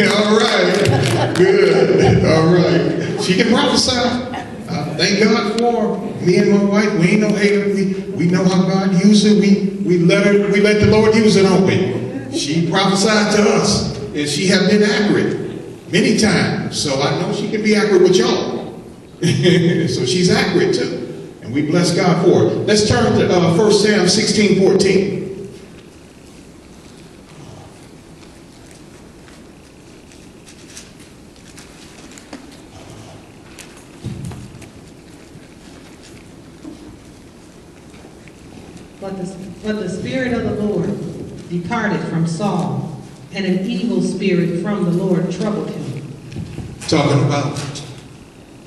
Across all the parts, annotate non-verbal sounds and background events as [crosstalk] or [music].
[laughs] All right. Good. All right. She can prophesy. Uh, thank God for me and my wife. We ain't no hater. We, we know how God uses it. We, we let her, we let the Lord use it, don't we? She prophesied to us, and she have been accurate many times. So I know she can be accurate with y'all. [laughs] so she's accurate too. And we bless God for it. Let's turn to uh, 1 Samuel 16, 14. But the, but the Spirit of the Lord departed from Saul, and an evil spirit from the Lord troubled him. Talking about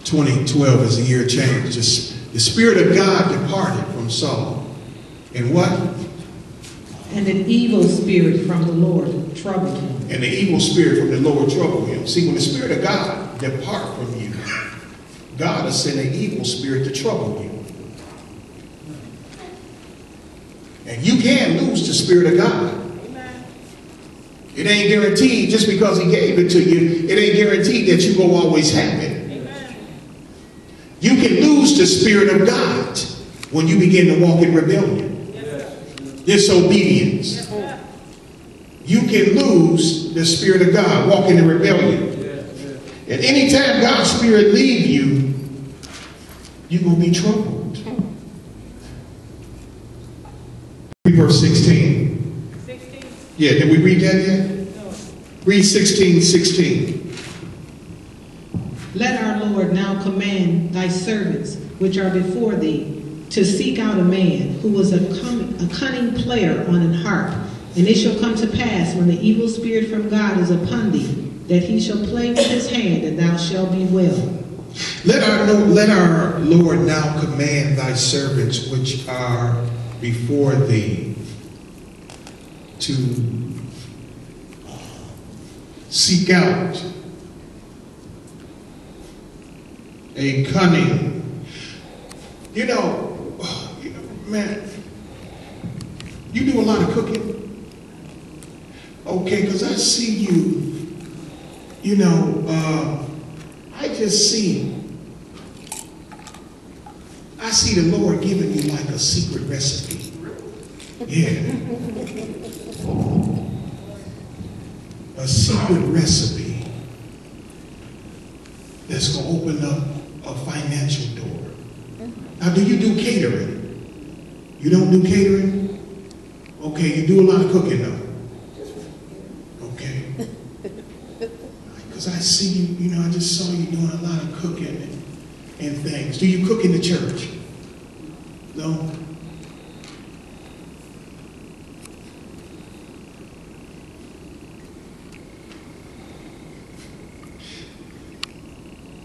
2012 as the year changed. Just, the Spirit of God departed from Saul. And what? And an evil spirit from the Lord troubled him. And the evil spirit from the Lord troubled him. See, when the Spirit of God depart from you, God has sent an evil spirit to trouble you. And you can lose the Spirit of God. It ain't guaranteed just because he gave it to you, it ain't guaranteed that you go always have it. You can lose the Spirit of God when you begin to walk in rebellion, disobedience. You can lose the Spirit of God, walking in rebellion. And anytime God's Spirit leave you, you're going to be troubled. Verse 16. 16. Yeah, did we read that yet? No. Read 16, 16. Let our Lord now command thy servants, which are before thee, to seek out a man who was a, a cunning player on an harp. And it shall come to pass, when the evil spirit from God is upon thee, that he shall play with his hand, and thou shalt be well. Let our, let our Lord now command thy servants, which are before thee to seek out a cunning, you know, man, you do a lot of cooking. Okay, because I see you, you know, uh, I just see I see the Lord giving you like a secret recipe. Yeah. A secret recipe that's going to open up a financial door. Now, do you do catering? You don't do catering? Okay, you do a lot of cooking though. Okay. Because I see you, you know, I just saw you doing a lot of cooking and things. Do you cook in the church? No?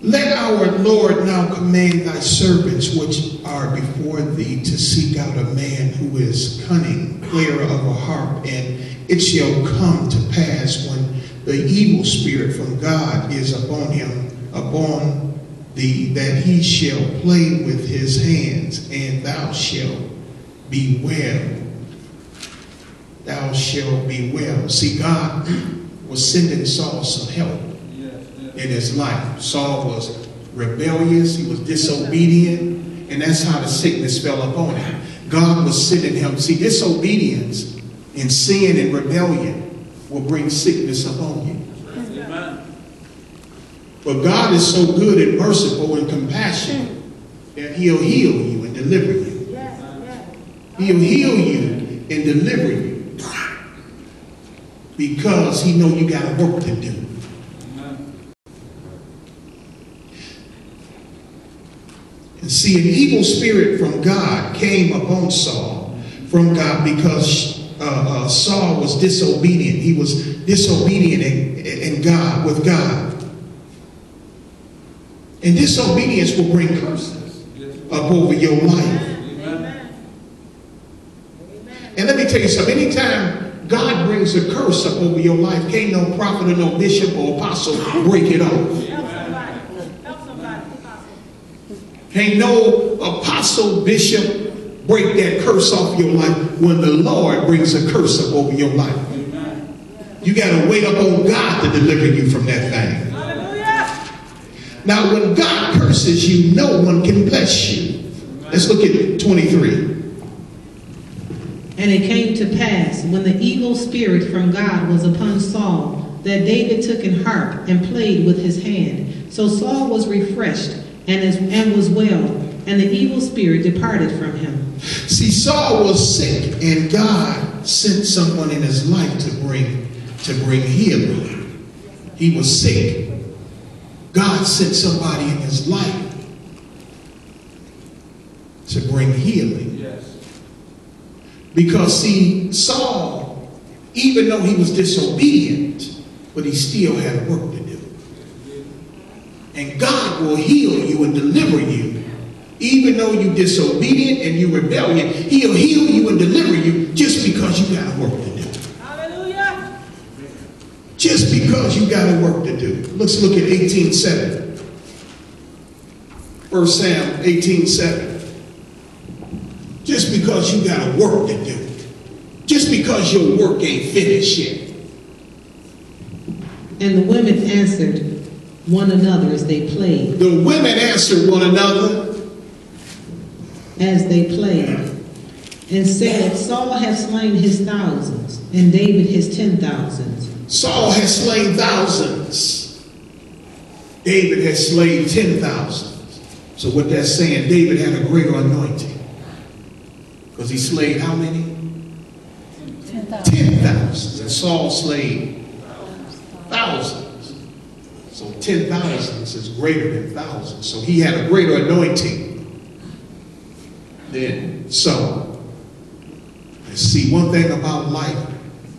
Let our Lord now command thy servants which are before thee to seek out a man who is cunning, player of a harp, and it shall come to pass when the evil spirit from God is upon him, upon thee that he shall play with his hands, and thou shalt be well. Thou shalt be well. See, God was sending Saul some help in his life. Saul was rebellious, he was disobedient, and that's how the sickness fell upon him. God was sending him. See, disobedience and sin and rebellion will bring sickness upon you. But God is so good and merciful and compassionate that he'll heal you and deliver you. He'll heal you and deliver you because he know you got a work to do. And see, an evil spirit from God came upon Saul from God because uh, uh, Saul was disobedient. He was disobedient in, in God, with God. And disobedience will bring curses up over your life. And let me tell you something. Anytime God brings a curse up over your life, can't no prophet or no bishop or apostle break it off. Can't no apostle, bishop break that curse off your life when the Lord brings a curse up over your life. You got to wait up on God to deliver you from that thing. Now, when God curses you, no one can bless you. Let's look at 23. And it came to pass, when the evil spirit from God was upon Saul, that David took an harp and played with his hand. So Saul was refreshed and, as, and was well, and the evil spirit departed from him. See, Saul was sick, and God sent someone in his life to bring to bring healing. He was sick. God sent somebody in his life to bring healing. Yes. Because see, Saul, even though he was disobedient, but he still had work to do. And God will heal you and deliver you. Even though you're disobedient and you're rebellion, he'll heal you and deliver you just because you got a work to do. Hallelujah. Just because you got a work to do. Let's look at 18.7. 1 Sam 18.7. Just because you got a work to do. Just because your work ain't finished yet. And the women answered one another as they played, The women answered one another as they played, and said, Saul hath slain his thousands, and David his ten thousands. Saul has slain thousands. David has slain ten thousands. So what that's saying, David had a greater anointing. Because he slayed how many? Ten thousand. Ten thousands. And Saul slayed thousands. So ten thousands is greater than thousands. So he had a greater anointing than Saul. And see, one thing about life,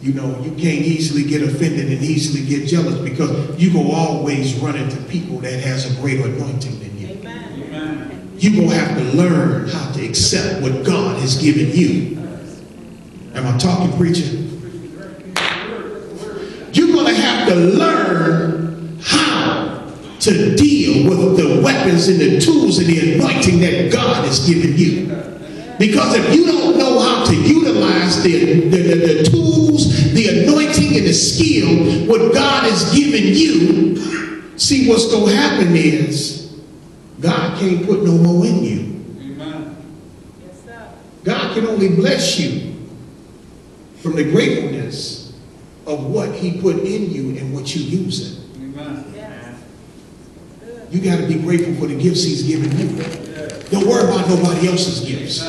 you know, you can't easily get offended and easily get jealous because you go always run into people that has a greater anointing than you. Amen. Amen. You're going to have to learn how to accept what God has given you. Am I talking, preacher? You're going to have to learn to deal with the weapons and the tools and the anointing that God has given you. Because if you don't know how to utilize the, the, the, the tools, the anointing, and the skill, what God has given you, see what's going to happen is God can't put no more in you. God can only bless you from the gratefulness of what he put in you and what you use it. Amen. You got to be grateful for the gifts he's given you. Don't worry about nobody else's gifts.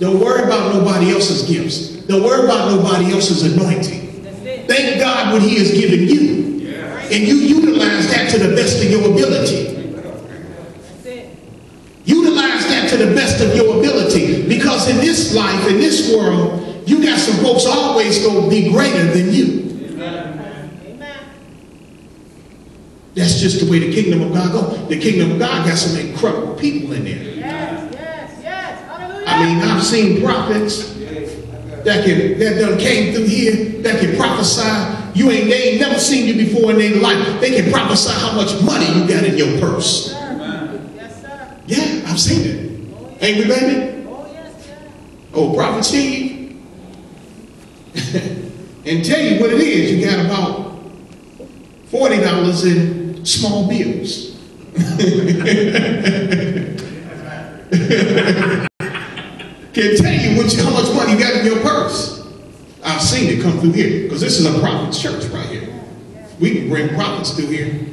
Don't worry about nobody else's gifts. Don't worry about nobody else's anointing. Thank God what he has given you. And you utilize that to the best of your ability. Utilize that to the best of your ability. Because in this life, in this world, you got some folks always going to be greater than you. Amen. That's just the way the kingdom of God goes. The kingdom of God got some incredible people in there. Yes, yes, yes. Hallelujah. I mean, I've seen prophets that can that done came through here that can prophesy. You ain't they ain't never seen you before in their life. They can prophesy how much money you got in your purse. Yes, sir. Yeah, I've seen it. Ain't we, baby? Oh, yes, sir. Oh, Prophet Steve. [laughs] and tell you what it is. You got about forty dollars in small bills. [laughs] Can tell you what you, how much money you got in your purse. I've seen it come through here because this is a prophet's church right here. We can bring prophets through here,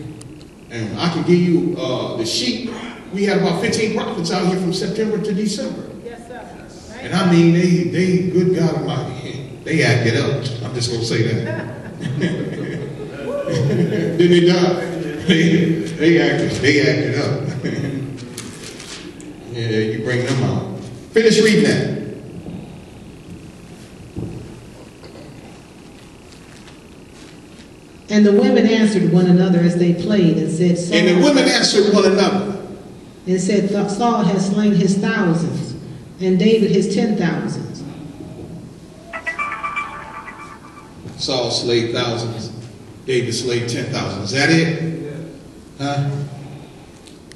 and I can give you uh, the sheet. We had about 15 prophets out here from September to December. Yes, sir. Right. And I mean, they, they, good God Almighty, they acted up. I'm just gonna say that. [laughs] Didn't they die? They, they acted, they acted up. [laughs] yeah, you bring them out. Finish reading that. And the women answered one another as they played, and said, Saul, And the women answered one another. and said, Saul has slain his thousands, and David his ten thousands. Saul slayed thousands. David slayed ten thousands. Is that it? Huh?